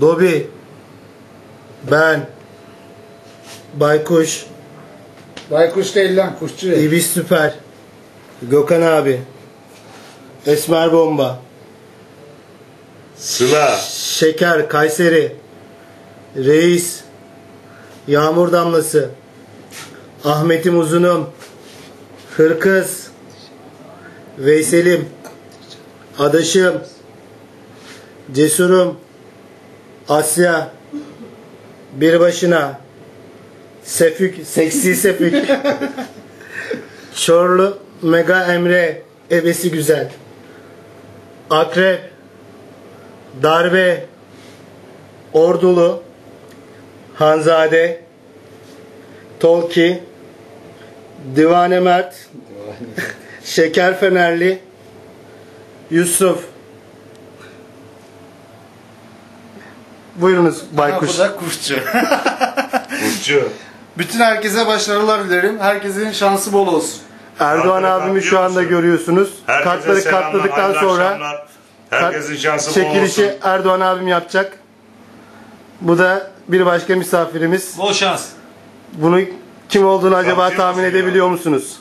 Dobi. Ben. Baykuş. Baykuş değil lan kuşçu. İbis Süper. Gökhan abi. Esmer Bomba. Sıla. Şeker Kayseri. Reis. Yağmur Damlası. Ahmet'im Uzunum. Hırkız. Veyselim. Adaşım. Cesurum. Asya. Bir başına. Sefük. Seksi Sefük. Çorlu. Mega Emre. Ebesi güzel. Akrep. Darbe. Ordulu. Hanzade. Tolki. Divane Mert. Şeker Fenerli. Yusuf. Buyurunuz Baykuş. Bu da kuşçu. Burcu. Bütün herkese başarılar dilerim. Herkesin şansı bol olsun. Erdoğan Arkada abimi şu anda katlıyorsun. görüyorsunuz. Herkese Kartları selamlar, katladıktan sonra akşamlar. Herkesin şansı bol çekilişi olsun. Erdoğan abim yapacak. Bu da bir başka misafirimiz. Bol şans. Bunu kim olduğunu acaba Katıyor tahmin musun ya? edebiliyor musunuz?